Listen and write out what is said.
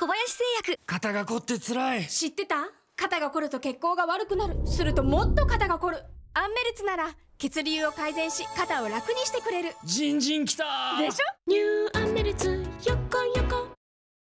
小林製薬。肩が凝ってつらい。知ってた？肩が凝ると血行が悪くなる。するともっと肩が凝る。アンメルツなら血流を改善し肩を楽にしてくれる。じんじんきたでしょ？